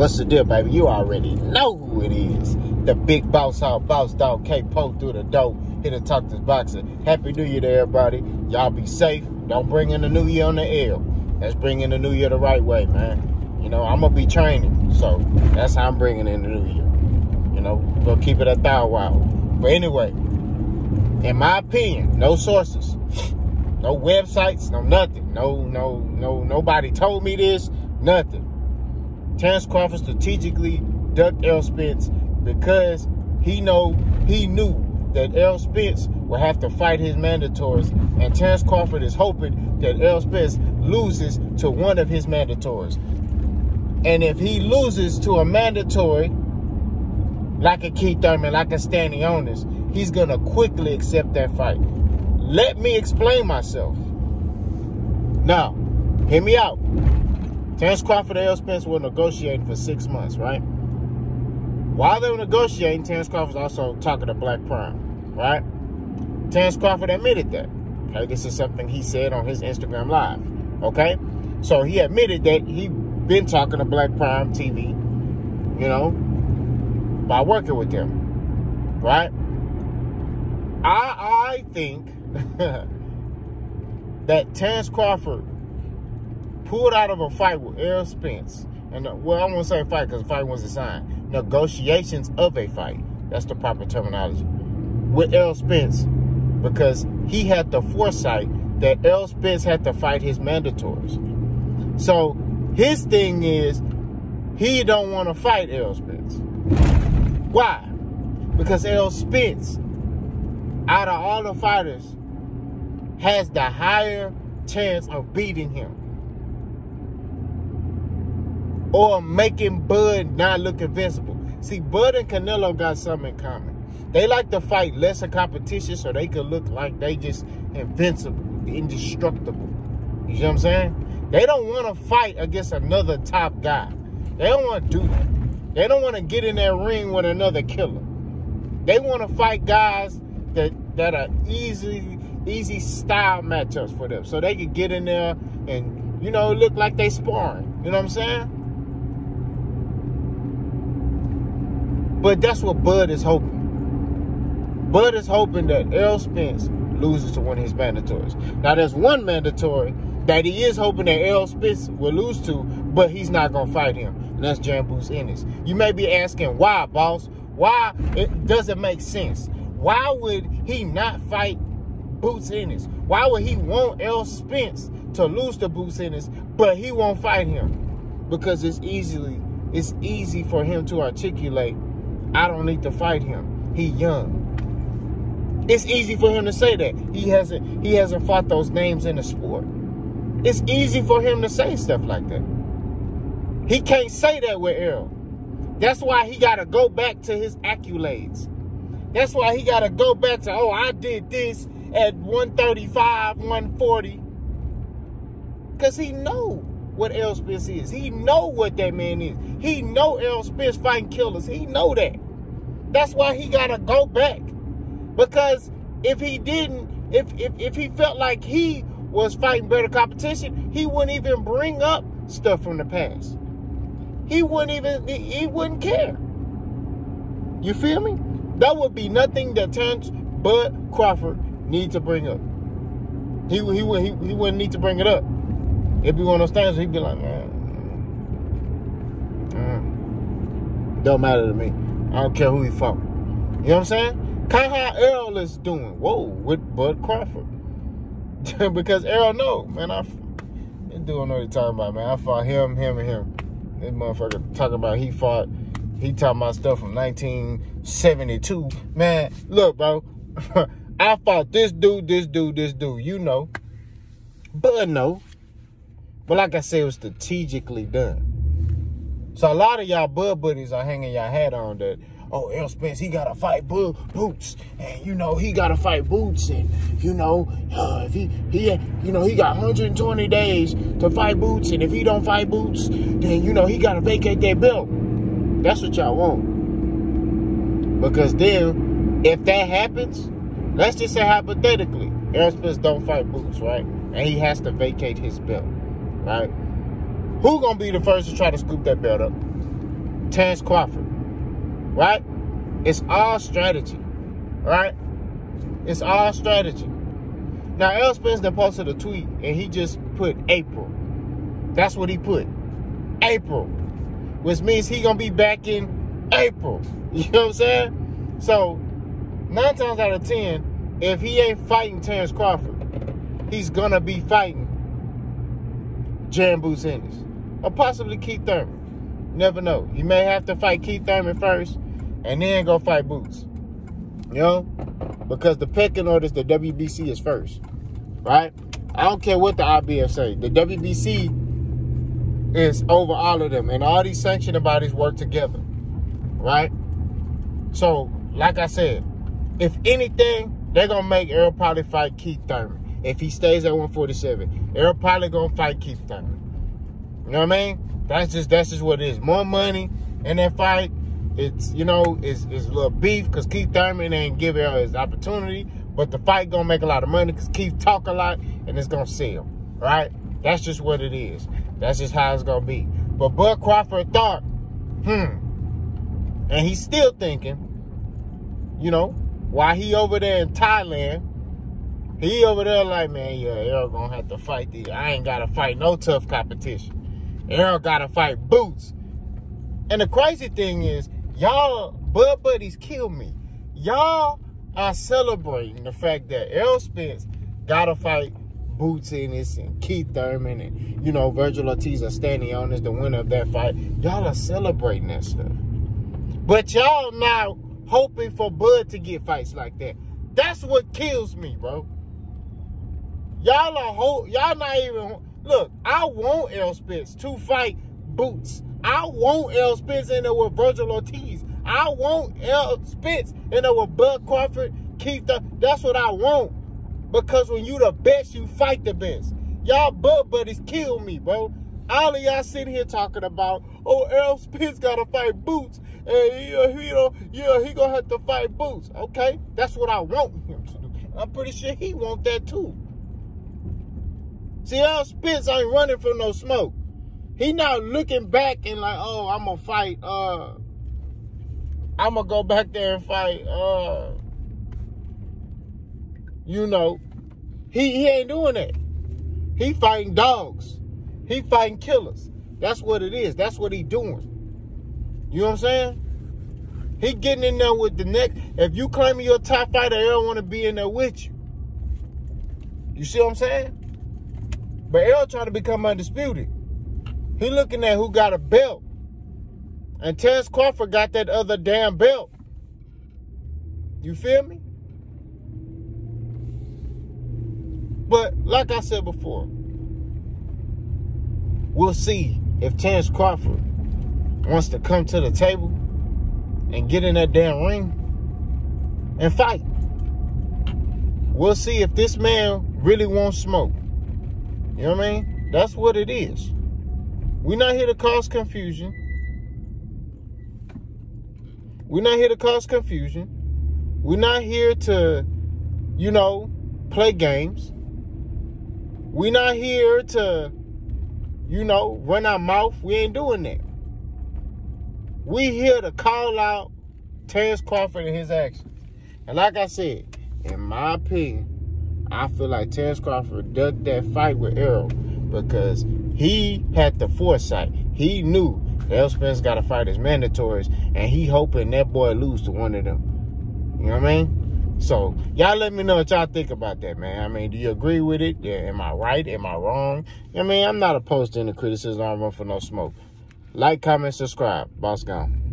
What's the deal, baby? You already know who it is. The big boss out, boss dog, Kpo through the door. Here to talk this boxer. Happy New Year to everybody. Y'all be safe. Don't bring in the new year on the L. Let's bring in the new year the right way, man. You know, I'm gonna be training, so that's how I'm bringing in the new year. You know, we'll keep it a thou wow. But anyway, in my opinion, no sources, no websites, no nothing, no, no, no, nobody told me this, nothing. Terence Crawford strategically ducked Errol Spence because he know he knew that Errol Spence will have to fight his mandatories, and Terence Crawford is hoping that Errol Spence loses to one of his mandatories. And if he loses to a mandatory, like a Keith Thurman, like a Standing Stanionis, he's gonna quickly accept that fight. Let me explain myself. Now, hear me out. Terence Crawford and Errol Spence were negotiating for six months, right? While they were negotiating, Terence Crawford was also talking to Black Prime, right? Terence Crawford admitted that. Okay, this is something he said on his Instagram Live. Okay, so he admitted that he been talking to Black Prime TV, you know, by working with them, right? I I think that Terence Crawford pulled out of a fight with Errol Spence, and uh, well, I won't say fight because fight wasn't signed. Negotiations of a fight. That's the proper terminology. With Errol Spence, because he had the foresight that Errol Spence had to fight his mandatories. So his thing is he don't want to fight Errol Spence. Why? Because Errol Spence, out of all the fighters, has the higher chance of beating him. Or making Bud not look invincible. See, Bud and Canelo got something in common. They like to fight lesser competition so they can look like they just invincible, indestructible. You see what I'm saying? They don't want to fight against another top guy. They don't want to do that. They don't want to get in that ring with another killer. They want to fight guys that that are easy, easy style matchups for them. So they can get in there and, you know, look like they sparring. You know what I'm saying? But that's what Bud is hoping. Bud is hoping that Errol Spence loses to one of his mandatories. Now, there's one mandatory that he is hoping that Errol Spence will lose to, but he's not going to fight him. And that's Jaron Boots Ennis. You may be asking, why, boss? Why? It doesn't make sense. Why would he not fight Boots Ennis? Why would he want Errol Spence to lose to Boots Ennis, but he won't fight him? Because it's easily, it's easy for him to articulate, I don't need to fight him. He young. It's easy for him to say that. He hasn't he hasn't fought those names in the sport. It's easy for him to say stuff like that. He can't say that with Errol. That's why he got to go back to his accolades. That's why he got to go back to, oh, I did this at 135, 140. Because he know what Errol Spence is. He know what that man is. He know Errol Spence fighting killers. He know that. That's why he got to go back. Because if he didn't, if, if, if he felt like he was fighting better competition, he wouldn't even bring up stuff from the past. He wouldn't even, he wouldn't care. You feel me? That would be nothing that Terence Bud Crawford need to bring up. He, he, he, he wouldn't need to bring it up. It'd be one of those things he'd be like, man, don't matter to me. I don't care who he fought. You know what I'm saying? Kind of how Errol is doing. Whoa, with Bud Crawford. because Errol know, man, I don't know what he's talking about, man. I fought him, him, and him. This motherfucker talking about he fought, he talking about stuff from 1972. Man, look, bro. I fought this dude, this dude, this dude. You know. Bud know. But like I said, it was strategically done. So a lot of y'all Bud buddies are hanging your hat on that, oh, Errol Spence, he got to fight Bo Boots. And, you know, he got to fight Boots. And, you know, uh, if he, he, you know, he got 120 days to fight Boots. And if he don't fight Boots, then, you know, he got to vacate that belt. That's what y'all want. Because then, if that happens, let's just say hypothetically, Errol Spence don't fight Boots, right? And he has to vacate his belt, right? Who gonna be the first to try to scoop that belt up? Terence Crawford. Right? It's all strategy. Right? It's all strategy. Now, Errol Spence then posted a tweet and he just put April. That's what he put. April. Which means he gonna be back in April. You know what I'm saying? So, nine times out of ten, if he ain't fighting Terence Crawford, he's gonna be fighting Jaron Boots Ennis. Or possibly Keith Thurman. Never know. He may have to fight Keith Thurman first and then go fight Boots. You know? Because the pecking order is the WBC is first. Right? I don't care what the IBF say. The WBC is over all of them. And all these sanctioning bodies work together. Right? So, like I said, if anything, they're going to make Errol probably fight Keith Thurman. If he stays at 147, Errol probably to fight Keith Thurman. You know what I mean? That's just that's just what it is. More money in that fight. It's you know, it's, it's a little beef because Keith Thurman ain't give Errol his opportunity. But the fight gonna make a lot of money because Keith talk a lot and it's gonna sell. Right? That's just what it is. That's just how it's gonna be. But Bud Crawford thought, hmm, and he's still thinking, you know, while he over there in Thailand, he over there like, man, yeah, Errol gonna have to fight the. I ain't gotta fight no tough competition. Errol gotta fight Boots. And the crazy thing is, y'all Bud Buddies kill me. Y'all are celebrating the fact that Errol Spence gotta fight Boots Ennis and Keith Thurman and, you know, Virgil Ortiz are Stanionis as the winner of that fight. Y'all are celebrating that stuff. But y'all now hoping for Bud to get fights like that. That's what kills me, bro. Y'all are hope y'all not even Look, I want Errol Spence to fight Boots. I want Errol Spence in there with Virgil Ortiz. I want Errol Spence in there with Bud Crawford, Keith. That's what I want. Because when you the best, you fight the best. Y'all Bud buddies kill me, bro. All of y'all sitting here talking about, oh, Errol Spence gotta fight Boots. And he, uh, you know, yeah, he gonna have to fight Boots. Okay, that's what I want him to do. I'm pretty sure he want that too. See, Errol Spence ain't running from no smoke. He not looking back and like, oh, I'm gonna fight. Uh, I'm gonna go back there and fight. Uh, you know, he he ain't doing that. He fighting dogs. He fighting killers. That's what it is. That's what he doing. You know what I'm saying? He getting in there with the next. If you claim you're a top fighter, they don't want to be in there with you. You see what I'm saying? But L trying to become undisputed. He looking at who got a belt. And Terence Crawford got that other damn belt. You feel me? But like I said before, we'll see if Terence Crawford wants to come to the table and get in that damn ring and fight. We'll see if this man really wants smoke. You know what I mean? That's what it is. We're not here to cause confusion. We're not here to cause confusion. We're not here to, you know, play games. We're not here to, you know, run our mouth. We ain't doing that. We here to call out Terence Crawford and his actions. And like I said, in my opinion, I feel like Terence Crawford ducked that fight with Errol because he had the foresight. He knew Errol Spence got to fight his mandatories, and he hoping that boy lose to one of them. You know what I mean? So y'all let me know what y'all think about that, man. I mean, do you agree with it? Yeah, am I right? Am I wrong? I mean, I'm not opposed to any criticism. I run for no smoke. Like, comment, subscribe. Boss gone.